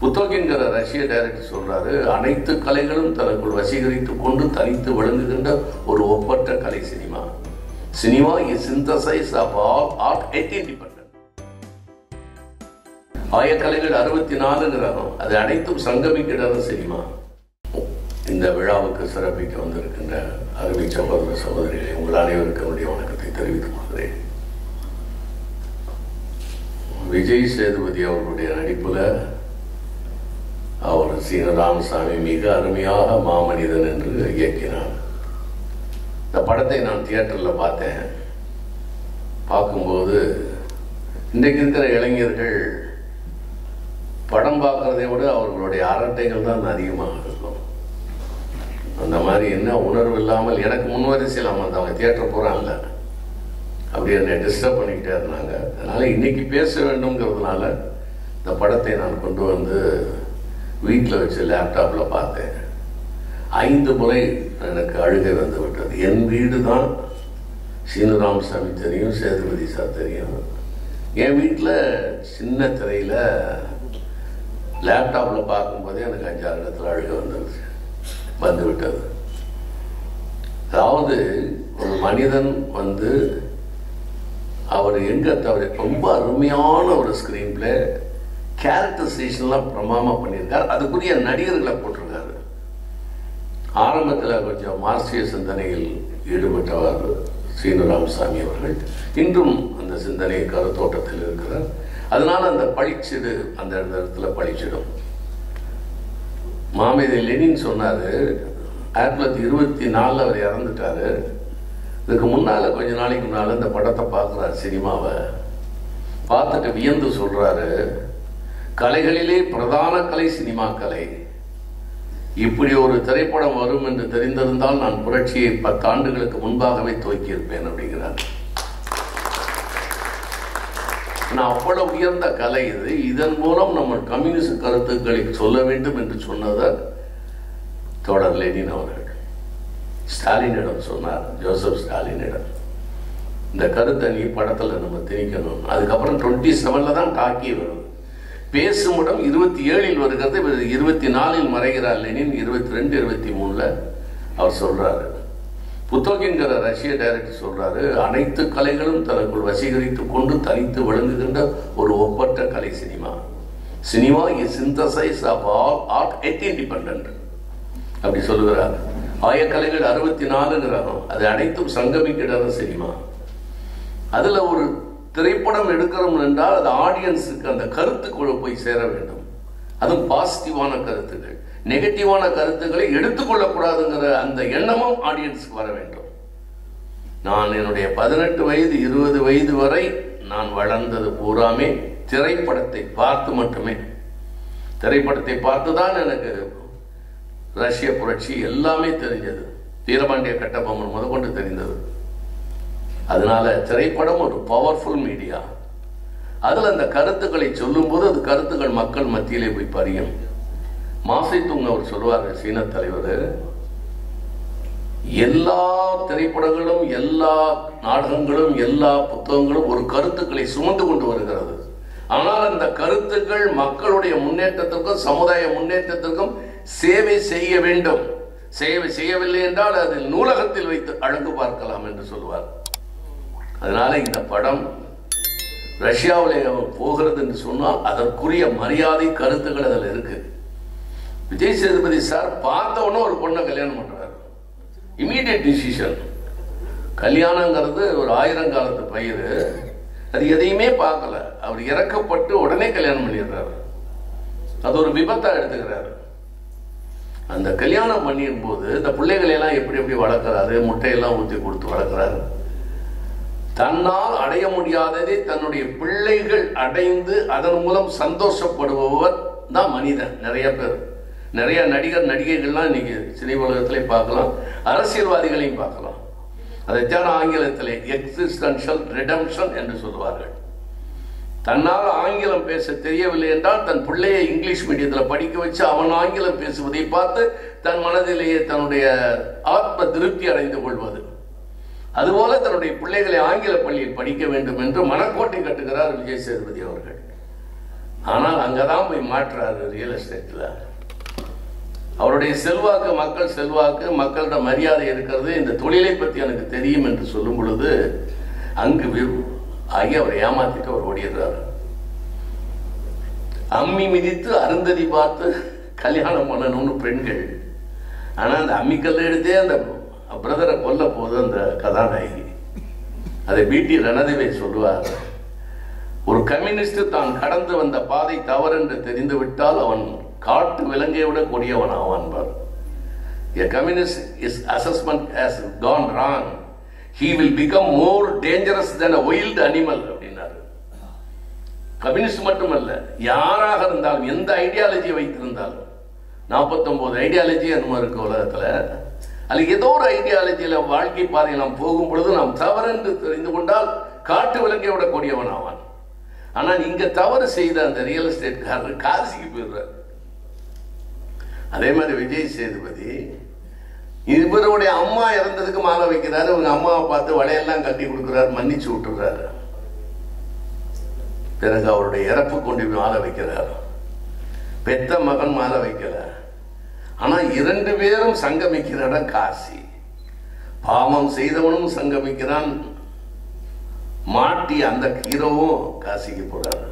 புத்தோக்கிங்கிற ரஷ்ய டைரக்டர் சொல்றாரு அனைத்து கலைகளும் தனக்குள் வசீகரித்துக் கொண்டு தனித்து விளங்குகின்ற ஒரு ஒப்பற்ற கலை cinema. Cinema is synthesis of all art yet independent ஆயக்கலைகள் அறுபத்தி நாலுங்கிறாங்க அது அனைத்தும் சங்கமிக்கிறது சினிமா. இந்த விழாவுக்கு சிறப்பிக்க வந்திருக்கின்ற அருமை சகோதர சகோதரிகளை உங்கள் அனைவருக்கும் என்னுடைய வணக்கத்தை தெரிவித்துக் கொள்கிறேன். விஜய் சேதுபதி அவர்களுடைய நடிப்புல அவர் சீனராமசாமி மிக அருமையாக மாமனிதன் என்று இயக்கினார். இந்த படத்தை நான் தியேட்டரில் பார்த்தேன். பார்க்கும்போது இன்றைக்கு இருக்கிற இளைஞர்கள் படம் பார்க்கறதை விட அவர்களுடைய அரட்டைகள் தான் அதிகமாக இருக்கும். அந்த மாதிரி என்ன உணர்வு இல்லாமல் எனக்கு முன்வரிசையில் அவங்க தியேட்டர் போகிறாங்கல்ல அப்படி என்னை டிஸ்டர்ப் பண்ணிக்கிட்டே இருந்தாங்க. அதனால் இன்னைக்கு பேச வேண்டுங்கிறதுனால இந்த படத்தை நான் கொண்டு வந்து வீட்டில் வச்சு லேப்டாப்பில் பார்த்தேன். ஐந்து முறை எனக்கு அழுகை வந்து விட்டது. என் வீடு தான் சீனராமசாமி தெரியும் சேதுபதி சார் தெரியும். என் வீட்டில் சின்ன திரையில் லேப்டாப்பில் பார்க்கும்போதே எனக்கு அஞ்சாறு இடத்துல அழுகை வந்துருச்சு. வந்து விட்டது. அதாவது ஒரு மனிதன் வந்து அவர் எங்கே தவிர ரொம்ப அருமையான ஒரு ஸ்க்ரீன் பிளே கேரக்டரைசேஷன்லாம் பிரமாமா பண்ணியிருக்கார். அதுக்குரிய நடிகர்களை போட்டிருக்காரு. ஆரம்பத்தில் கொஞ்சம் மார்க்சிய சிந்தனையில் ஈடுபட்டவர் சீனு அவர்கள். இன்றும் அந்த சிந்தனை கருத்தோட்டத்தில் இருக்கிறார். அதனால அந்த பழிச்சிடு அந்த இடத்துல பழிச்சிடும். மாமேதை லெனின் சொன்னார் ஆயிரத்தி தொள்ளாயிரத்தி இருபத்தி நாலில் அவர் இறந்துட்டாரு. இதுக்கு முன்னால் கொஞ்ச நாளைக்கு முன்னால் இந்த படத்தை பார்க்குறாரு சினிமாவை. பார்த்துட்டு வியந்து சொல்கிறாரு கலைகளிலே பிரதான கலை சினிமா கலை. இப்படி ஒரு திரைப்படம் வரும் என்று தெரிந்திருந்தால் நான் புரட்சியை பத்தாண்டுகளுக்கு முன்பாகவே துவக்கியிருப்பேன் அப்படிங்கிறார். நான் அவ்வளவு உயர்ந்த கலை இது. இதன் மூலம் நம்ம கம்யூனிஸ்ட் கருத்துக்களை சொல்ல வேண்டும் என்று சொன்னதால் தோழர் லெனின் அவர்கள். ஸ்டாலினிடம் சொன்னார் ஜோசப் ஸ்டாலினிடம். இந்த கருத்தை நீ படத்தில் நம்ம திணிக்கணும். அதுக்கப்புறம் டுவெண்ட்டி செவனில் தான் டாக்கி வரும். பேசும் இடம் இருபத்தி ஏழில் வருகிறது இருபத்தி நாலில் மறைகிறார் லெனின் இருபத்தி ரெண்டு இருபத்தி மூணில் அவர் சொல்றாரு. புத்தோக்கின்கிற ரஷ்ய டைரக்டர் சொல்றாரு அனைத்து கலைகளும் தனக்குள் வசீகரித்துக் கொண்டு தனித்து விளங்குகின்ற ஒரு ஒப்பற்ற கலை cinema. Cinema is synthesis of all art yet independent அப்படி சொல்லுகிறார். ஆயக்கலைகள் அறுபத்தி நாலுங்கிறாங்க அது அனைத்தும் சங்கமிக்கிறது சினிமா. அதுல ஒரு திரைப்படம் எடுக்கிறோம் என்றால் அது ஆடியன்ஸுக்கு அந்த கருத்துக்குள்ள போய் சேர வேண்டும். அதுவும் பாசிட்டிவான கருத்துக்கள் நெகட்டிவான கருத்துக்களை எடுத்துக்கொள்ளக்கூடாதுங்கிற அந்த எண்ணமும் ஆடியன்ஸுக்கு வர வேண்டும். நான் என்னுடைய பதினெட்டு வயது இருபது வயது வரை நான் வளர்ந்தது பூராமே திரைப்படத்தை பார்த்து மட்டுமே. திரைப்படத்தை பார்த்து தான் எனக்கு ரஷ்ய புரட்சி எல்லாமே தெரிஞ்சது. வீரபாண்டிய கட்டபொம்மன் முதற்கொண்டு தெரிந்தது. அதனால திரைப்படம் ஒரு பவர்ஃபுல் மீடியா அதில் அந்த கருத்துக்களை சொல்லும்போது அது கருத்துக்கள் மக்கள் மத்தியிலே போய் பறியும் மாசை தூங்க அவர் சொல்லுவார் சீன தலைவர் எல்லா திரைப்படங்களும் எல்லா நாடகங்களும் எல்லா புத்தகங்களும் ஒரு கருத்துக்களை சுமந்து கொண்டு வருகிறது. ஆனால் அந்த கருத்துக்கள் மக்களுடைய முன்னேற்றத்திற்கும் சமுதாய முன்னேற்றத்திற்கும் சேவை செய்ய வேண்டும். சேவை செய்யவில்லை என்றால் அதில் நூலகத்தில் வைத்து அழகு பார்க்கலாம் என்று சொல்லுவார் அதனால இந்த படம் ரஷ்யாவில் போகிறது என்று சொன்னால் அதற்குரிய மரியாதை கருத்துக்கள் அதில் இருக்கு. விஜய் சேதுபதி சார் பார்த்த உடனே ஒரு பொண்ணை கல்யாணம் பண்றாரு. இமீடியட் டிசிஷன் கல்யாணங்கிறது ஒரு ஆயிரம் காலத்து பயிர் அது எதையுமே பார்க்கல. அவர் இறக்கப்பட்டு உடனே கல்யாணம் பண்ணிடுறாரு. அது ஒரு விபத்தா எடுத்துக்கிறாரு. அந்த கல்யாணம் பண்ணிடும் போது இந்த பிள்ளைகளை எல்லாம் எப்படி எப்படி வளர்க்குறாரு? முட்டையெல்லாம் ஊற்றி கொடுத்து வளர்க்குறாரு. தன்னால் அடைய முடியாததை தன்னுடைய பிள்ளைகள் அடைந்து அதன் மூலம் சந்தோஷப்படுபவர் தான் மனிதன். நிறைய பேர். நிறைய நடிகர் நடிகைகள்லாம் இன்னைக்கு சினி உலகத்திலே பார்க்கலாம். அரசியல்வாதிகளையும் பார்க்கலாம். அதைத்தான் ஆங்கிலத்திலே? எக்ஸிஸ்டன்ஷியல் ரிடம்ஷன் என்று சொல்லுவார்கள். தன்னால் ஆங்கிலம் பேச தெரியவில்லை என்றால் தன் பிள்ளையை இங்கிலீஷ் மீடியத்தில் படிக்க வச்சு அவன் ஆங்கிலம் பேசுவதை பார்த்து தன் மனதிலேயே தன்னுடைய ஆத்ம திருப்தி அடைந்து கொள்வது. அதுபோல தன்னுடைய பிள்ளைகளை ஆங்கில பள்ளியில் படிக்க வேண்டும் என்று மனக்கோட்டை கட்டுகிறார் விஜய் சேதுபதி அவர்கள். ஆனால் அங்கதான் போய் மாற்றுறாரு ரியல் எஸ்டேட்ல அவருடைய செல்வாக்கு மக்கள் செல்வாக்கு மக்களோட மரியாதை இருக்கிறது இந்த தொழிலை பற்றி எனக்கு தெரியும் என்று சொல்லும் பொழுது அங்கு ஆகி அவர் ஏமாத்திட்டு அவர் ஓடிடுறாரு. அம்மி மிதித்து அருந்ததி பார்த்து கல்யாணம் பண்ணணும்னு பெண்கள். ஆனால் அந்த அம்மிக்கல்ல எடுத்தே அந்த பிரதரை கொல்ல போது அந்த கதாநாயகி. அதை பிடி ரணதிவே சொல்லுவார். ஒரு கம்யூனிஸ்ட் தான் கடந்து வந்த பாதை தவறென்று தெரிந்துவிட்டால் அவன் காட்டு விலங்கை விட கொடியவன் ஆவான் பார் A communist is assessment has gone wrong. He will become more dangerous than a wild animal அப்படின்னாரு. கம்யூனிஸ்ட் மட்டுமல்ல யாராக இருந்தாலும் எந்த ஐடியாலஜி வைத்திருந்தாலும் 49 ஐடியாலஜி என்னமோ இருக்கு உலகத்தில் அது ஏதோ ஒரு ஐடியாலஜியில வாழ்க்கை பாதையில் நாம் போகும் பொழுது நாம் தவறென்று தெரிந்து கொண்டால் காட்டு விலங்கை விட கொடியவன் ஆவான். ஆனால் இங்க தவறு செய்த அந்த ரியல் எஸ்டேட்காரர் காசிக்கு போயிடுறாரு. அதே மாதிரி விஜய் சேதுபதி இவருடைய அம்மா இறந்ததுக்கு மாலை வைக்கிறாரு இவங்க அம்மாவை பார்த்து வளையெல்லாம் கட்டி கொடுக்குறாரு மன்னிச்சு விட்டுறாரு பிறகு அவருடைய இறப்பு கொண்டு போய் மாலை வைக்கிறார். பெத்த மகன் மாலை வைக்கிறார் ஆனா இரண்டு பேரும் சங்கமிக்கிற இடம் காசி. பாவம் செய்தவனும் சங்கமிக்கிறான். மாட்டி அந்த ஹீரோவும் காசிக்கு போறாரு.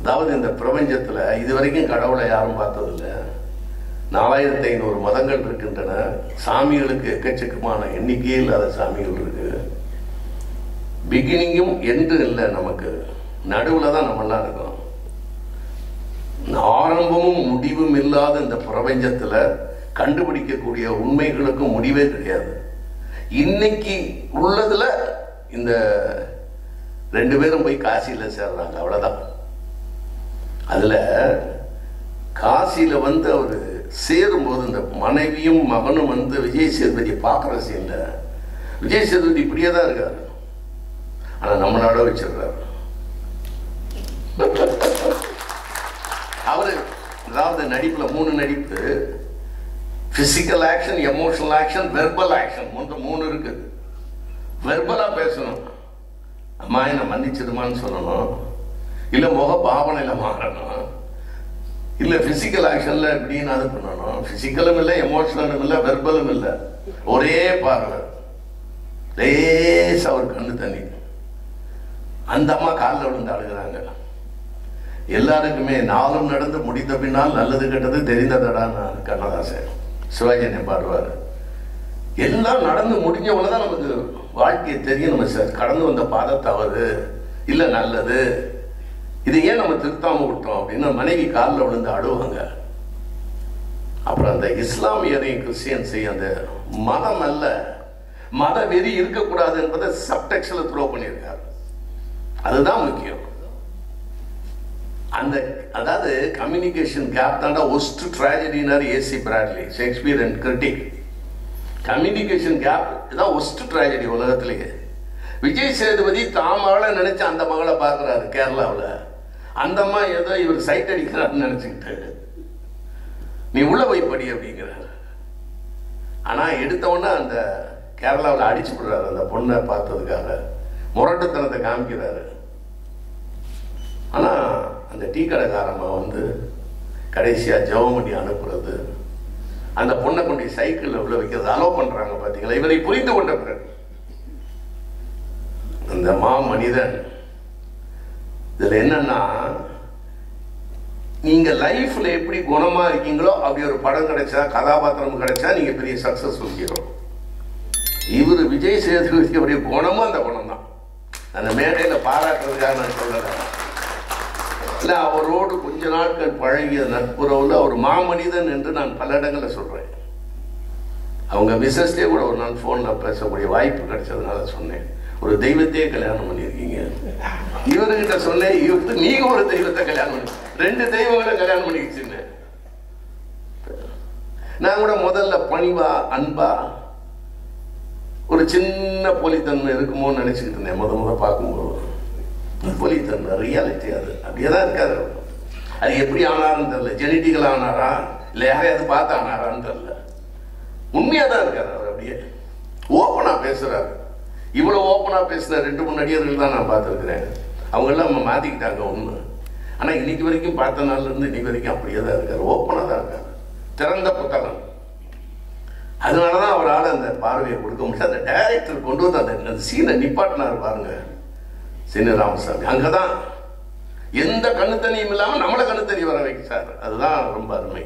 அதாவது இந்த பிரபஞ்சத்துல இதுவரைக்கும் கடவுளை யாரும் பார்த்ததில்ல. நாலாயிரத்தி ஐநூறு மதங்கள் இருக்கின்றன. சாமிகளுக்கு எக்கச்சக்கமான எண்ணிக்கையில் இல்லாத சாமிகள் இருக்கு. பிகினிங்கும் என்று இல்லை நமக்கு. நடுவுல தான் நம்மெல்லாம் இருக்கோம். ஆரம்பமும் முடிவும் இல்லாத இந்த பிரபஞ்சத்துல கண்டுபிடிக்கக்கூடிய உண்மைகளுக்கும் முடிவே கிடையாது. இன்னைக்கு உள்ளதுல இந்த ரெண்டு பேரும் போய் காசியில சேர்றாங்க அவ்வளவுதான். அதுல காசியில வந்து அவரு சேரும்போது இந்த மனைவியும் மகனும் வந்து விஜய் சேதுபதி பார்க்குற சீன்ல விஜய் சேதுபதி இப்படியே தான் இருக்காரு. ஆனா நம்ம நாட வச்சிருக்காரு அவரு அதாவது நடிப்பில் மூணு நடிப்பு. Physical action emotional action verbal action மொத்தம் மூணு இருக்குது. வெர்பலாக பேசணும். அம்மா என்னை மன்னிச்சிடுமான்னு சொல்லணும். இல்லை முக பாவனையில் மாறணும். இல்லை ஃபிசிக்கல் ஆக்ஷனில் எப்படின்னு அது பண்ணணும். ஃபிசிக்கலும் இல்லை எமோஷனலும் இல்லை வெர்பலும் இல்லை. ஒரே பார்வை. லேசா அவர் கண்ணு தண்ணி. அந்த அம்மா காலில் விழுந்து அழுகிறாங்க. எல்லாருக்குமே நாளும் நடந்து முடிந்த பின்னால் நல்லது கெட்டது தெரிந்ததடான்னு கண்ணதாசன். சிவாஜி பாடுவார் எல்லாம் நடந்து முடிஞ்சவங்கள தான் நமக்கு வாழ்க்கையை தெரியும் நம்ம சார். கடந்து வந்த பாதை தவறு இல்ல நல்லது. இதை ஏன் நம்ம திருத்தாம விட்டோம் அப்படின்னு மனைவி காலில் விழுந்து அழுவாங்க. அப்புறம் அந்த இஸ்லாமியரையும் கிறிஸ்டியன்ஸையும் அந்த மதம் அல்ல. மத வெறி இருக்கக்கூடாது என்பதை சப்டெக்ஸ்ல த்ரோ பண்ணியிருக்காரு. அதுதான் முக்கியம். அந்த அதாவது கம்யூனிகேஷன் கேப் தாண்டா worst ட்ராஜடினார் A C Bradley Shakespeare and critic communication gap இதான் ஒஸ்ட் ட்ராஜடி உலகத்திலேயே. விஜய் சேதுபதி தான் மகளை நினைச்சு அந்த மகளை பார்க்குறாரு கேரளாவில். அந்த அம்மா ஏதோ இவர் சைட் அடிக்கிறாருன்னு நினச்சிக்கிட்டு. நீ உள்ள போய் படி அப்படிங்கிறாரு. ஆனால் எடுத்தவொன்னே அந்த கேரளாவில் அடிச்சு விடுறாரு அந்த பொண்ணை பார்த்ததுக்காக. முரட்டுத்தனத்தை காமிக்கிறாரு. ஆனால் அந்த டீ கடைக்காரம்மா வந்து கடைசியாக ஜெபம் பண்ணி அனுப்புறது அந்த பொண்ணை கொண்டு சைக்கிளில் உள்ள வைக்கிறது அலோ பண்ணுறாங்க பார்த்தீங்களா இவரை புரிந்து கொண்ட பிறகு. அந்த மா மனிதன் இதில் என்னன்னா நீங்கள் லைஃப்பில் எப்படி குணமா இருக்கீங்களோ அப்படி ஒரு படம் கிடைச்சா கதாபாத்திரம் கிடைச்சா நீங்கள் பெரிய சக்ஸஸ் ஹீரோ இவர் விஜய் சேதுபதி அப்படியே குணமும் அந்த குணம் தான் அந்த மேடையில பாராட்டுறதுக்காக நான் சொல்லலை இல்லை அவரோடு கொஞ்ச நாட்கள் பழகிய நட்புறவுல அவர் மாமனிதன் என்று நான் பல இடங்களில் சொல்றேன். அவங்க மிஸ்ஸஸ்டே கூட ஒரு நாள் ஃபோனில் பேசக்கூடிய வாய்ப்பு கிடைச்சதுனால சொன்னேன். ஒரு தெய்வத்தையே கல்யாணம் பண்ணியிருக்கீங்க. இவர்கிட்ட சொன்னேன் இவருக்கு நீங்க ஒரு தெய்வத்தை கல்யாணம் பண்ணி ரெண்டு தெய்வங்களை கல்யாணம் பண்ணிக்கிச்சுன்னு. நான் கூட முதல்ல பணிவா அன்பா ஒரு சின்ன போலித்தன்மை இருக்குமோன்னு நினைச்சுக்கிட்டு இருந்தேன். முத முத பார்க்கும்போது. முற்பலித்தன்மை ரியாலிட்டி அது. அப்படியே தான் இருக்காது அது எப்படி ஆனாருன்னு தெரில ஜெனிட்டிகள் ஆனாரா? இல்லை யாரையாவது பார்த்து ஆனாரான்னு தெரில உண்மையாக தான் இருக்கார் அவர் அப்படியே. ஓப்பனாக பேசுகிறாரு இவ்வளோ ஓப்பனாக பேசின ரெண்டு மூணு நடிகர்கள் தான் நான் பார்த்துருக்குறேன். அவங்களாம் மாற்றிக்கிட்டாங்க ஒன்று ஆனால் இன்னைக்கு வரைக்கும் பார்த்த நாள்லேருந்து இன்னைக்கு வரைக்கும் அப்படியே தான் இருக்கார் ஓப்பனாக தான் இருக்கார். திறந்த புத்தகம். அதனால தான் அவரால் அந்த பார்வையை கொடுக்க முடியாது. அந்த டைரக்டர் கொண்டு வந்து அந்த சீனை நிப்பாட்டினார் பாருங்கள் சின்ன ராமசாமி. அங்கதான் எந்த கண்ணு தண்ணியும் இல்லாம நம்மளை கண்ணு வர வைக்க சார். அதுதான் ரொம்ப அருமை.